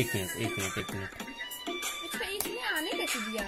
एक मिनट एक मिनट एक मिनट। अच्छा इसने आने कैसे दिया?